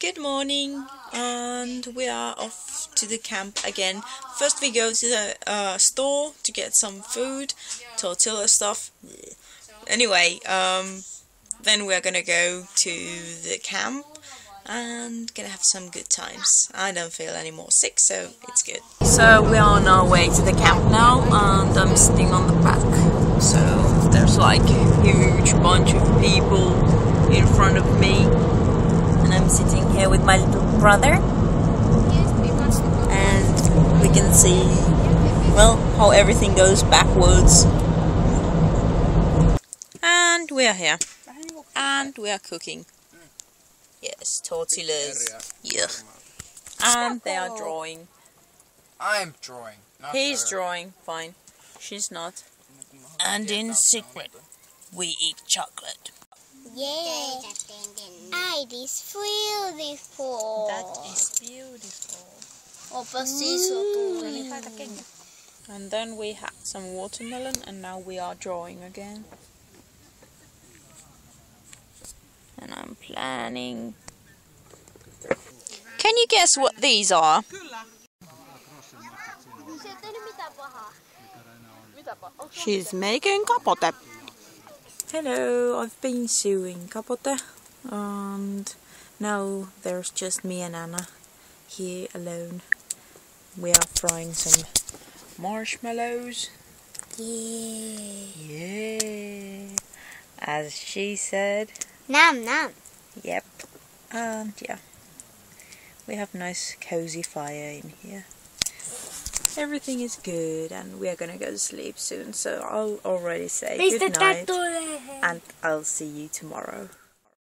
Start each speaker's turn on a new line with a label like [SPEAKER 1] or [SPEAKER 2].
[SPEAKER 1] Good morning, and we are off to the camp again. First, we go to the uh, store to get some food, tortilla stuff. Anyway, um, then we're gonna go to the camp and gonna have some good times. I don't feel any more sick, so it's good. So we are on our way to the camp now, and I'm sitting on the back. So there's like a huge bunch of people in front of me, and I'm sitting here with my little brother, and we can see well how everything goes backwards. And we are here, and we are cooking. Yes, tortillas. Yeah. And they are drawing.
[SPEAKER 2] I'm drawing. Not
[SPEAKER 1] He's
[SPEAKER 2] her.
[SPEAKER 1] drawing, fine. She's not. And in secret, we eat chocolate.
[SPEAKER 3] Yeah. I is beautiful.
[SPEAKER 1] is beautiful.
[SPEAKER 3] Opa mm.
[SPEAKER 1] And then we had some watermelon, and now we are drawing again. And I'm planning. Can you guess what these are? She's making kapote. Hello, I've been sewing kapote, and now there's just me and Anna here alone. We are frying some marshmallows.
[SPEAKER 3] Yeah.
[SPEAKER 1] Yeah, as she said.
[SPEAKER 3] Nam nam.
[SPEAKER 1] Yep, and yeah, we have nice cozy fire in here. Everything is good, and we are gonna go to sleep soon. So I'll already say good night, and I'll see you tomorrow.